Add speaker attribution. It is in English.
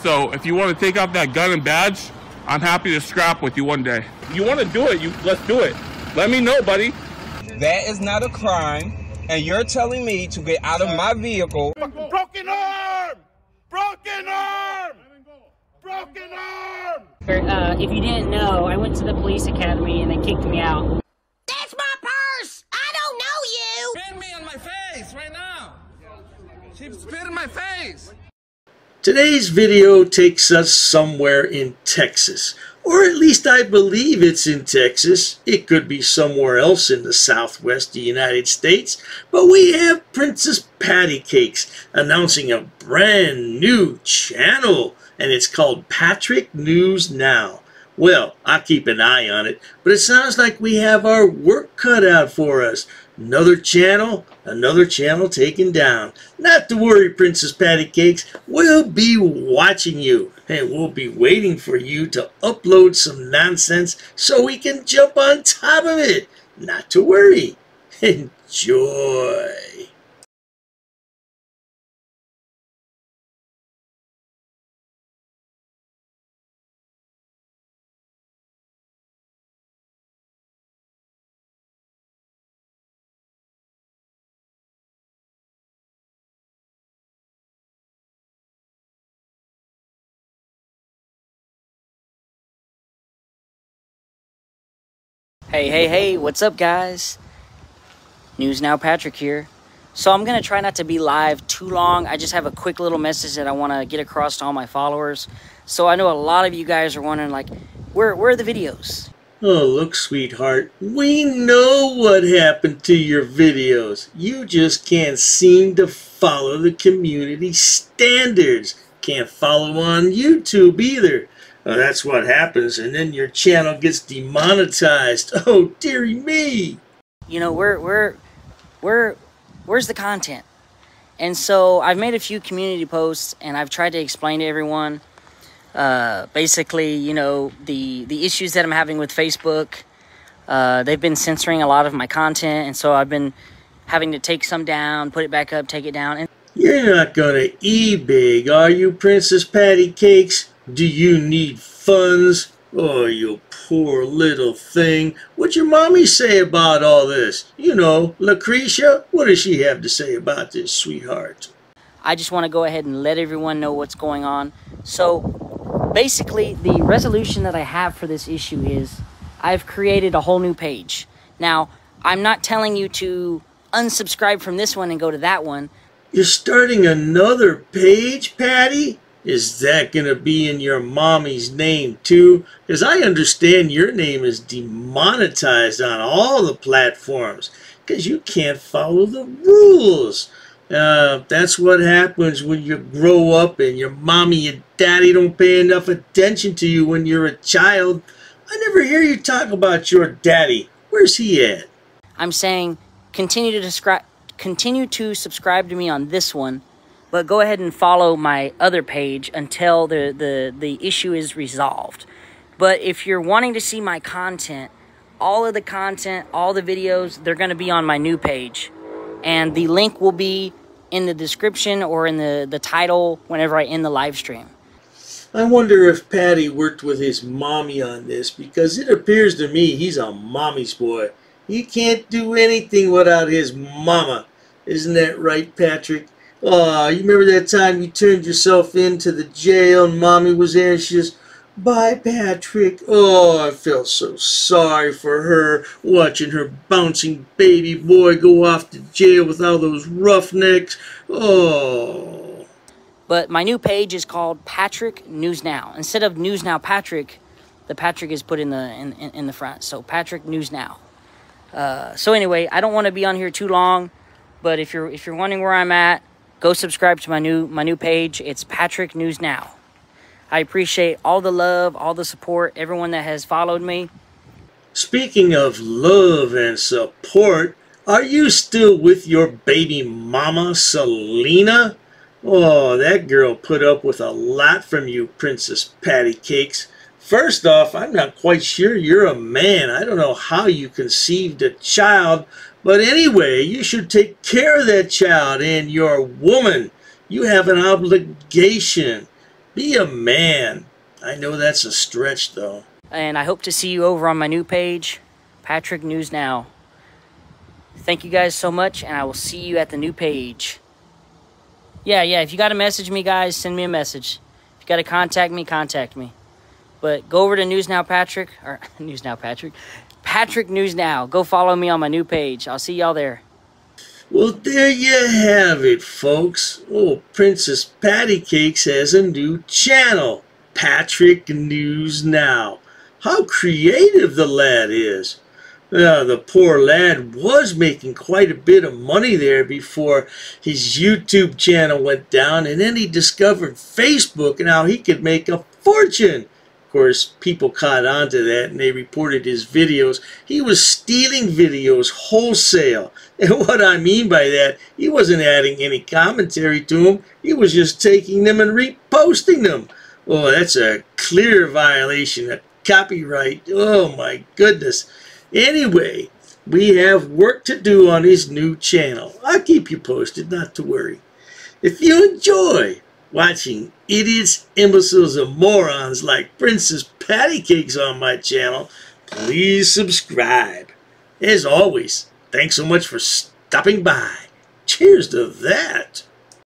Speaker 1: So if you want to take off that gun and badge, I'm happy to scrap with you one day. You want to do it? You let's do it. Let me know, buddy.
Speaker 2: That is not a crime, and you're telling me to get out of my vehicle.
Speaker 3: Broken arm! Broken arm! Broken arm!
Speaker 4: Uh, if you didn't know, I went to the police academy and they kicked me out.
Speaker 5: That's my purse! I don't know you!
Speaker 6: Spit me on my face right now! She spit in my face!
Speaker 7: Today's video takes us somewhere in Texas, or at least I believe it's in Texas. It could be somewhere else in the southwest of the United States, but we have Princess Patty Cakes announcing a brand new channel, and it's called Patrick News Now. Well, I'll keep an eye on it, but it sounds like we have our work cut out for us. Another channel, another channel taken down. Not to worry, Princess Patty Cakes. We'll be watching you, and we'll be waiting for you to upload some nonsense so we can jump on top of it. Not to worry. Enjoy.
Speaker 4: Hey, hey, hey, what's up, guys? News Now Patrick here. So, I'm going to try not to be live too long. I just have a quick little message that I want to get across to all my followers. So, I know a lot of you guys are wondering, like, where, where are the videos?
Speaker 7: Oh, look, sweetheart, we know what happened to your videos. You just can't seem to follow the community standards. Can't follow on YouTube either. Oh, that's what happens, and then your channel gets demonetized. Oh, dearie me.
Speaker 4: You know, where, where, where, where's the content? And so I've made a few community posts, and I've tried to explain to everyone, uh, basically, you know, the the issues that I'm having with Facebook. Uh, they've been censoring a lot of my content, and so I've been having to take some down, put it back up, take it down, and
Speaker 7: You're not gonna e-big, are you, Princess Patty Cakes? Do you need funds? Oh, you poor little thing. What'd your mommy say about all this? You know, Lucretia, what does she have to say about this, sweetheart?
Speaker 4: I just want to go ahead and let everyone know what's going on. So, basically, the resolution that I have for this issue is I've created a whole new page. Now, I'm not telling you to unsubscribe from this one and go to that one.
Speaker 7: You're starting another page, Patty? Is that gonna be in your mommy's name too? Because I understand your name is demonetized on all the platforms because you can't follow the rules. Uh, that's what happens when you grow up and your mommy and daddy don't pay enough attention to you when you're a child. I never hear you talk about your daddy. Where's he at?
Speaker 4: I'm saying continue to describe continue to subscribe to me on this one, but go ahead and follow my other page until the, the, the issue is resolved. But if you're wanting to see my content, all of the content, all the videos, they're going to be on my new page. And the link will be in the description or in the, the title whenever I end the live stream.
Speaker 7: I wonder if Patty worked with his mommy on this because it appears to me he's a mommy's boy. He can't do anything without his mama. Isn't that right, Patrick? Oh, you remember that time you turned yourself into the jail and mommy was there she just, bye, Patrick. Oh, I felt so sorry for her watching her bouncing baby boy go off to jail with all those roughnecks. Oh.
Speaker 4: But my new page is called Patrick News Now. Instead of News Now Patrick, the Patrick is put in the in, in, in the front. So Patrick News Now. Uh, so anyway, I don't want to be on here too long, but if you're if you're wondering where I'm at, go subscribe to my new my new page. It's Patrick News Now. I appreciate all the love, all the support, everyone that has followed me.
Speaker 7: Speaking of love and support, are you still with your baby mama, Selena? Oh, that girl put up with a lot from you, Princess Patty Cakes. First off, I'm not quite sure you're a man. I don't know how you conceived a child, but anyway, you should take care of that child and your woman. You have an obligation. Be a man. I know that's a stretch, though.
Speaker 4: And I hope to see you over on my new page, Patrick News Now. Thank you guys so much, and I will see you at the new page. Yeah, yeah, if you got to message me, guys, send me a message. If you got to contact me, contact me. But go over to News Now Patrick, or News Now Patrick, Patrick News Now. Go follow me on my new page. I'll see y'all there.
Speaker 7: Well, there you have it, folks. Oh, Princess Patty Cakes has a new channel, Patrick News Now. How creative the lad is. Uh, the poor lad was making quite a bit of money there before his YouTube channel went down, and then he discovered Facebook and how he could make a fortune. Of course, people caught on to that and they reported his videos. He was stealing videos wholesale. And what I mean by that, he wasn't adding any commentary to them. He was just taking them and reposting them. Oh, that's a clear violation of copyright. Oh my goodness. Anyway, we have work to do on his new channel. I'll keep you posted, not to worry. If you enjoy watching idiots, imbeciles, and morons like Princess Patty Cakes on my channel, please subscribe. As always, thanks so much for stopping by. Cheers to that.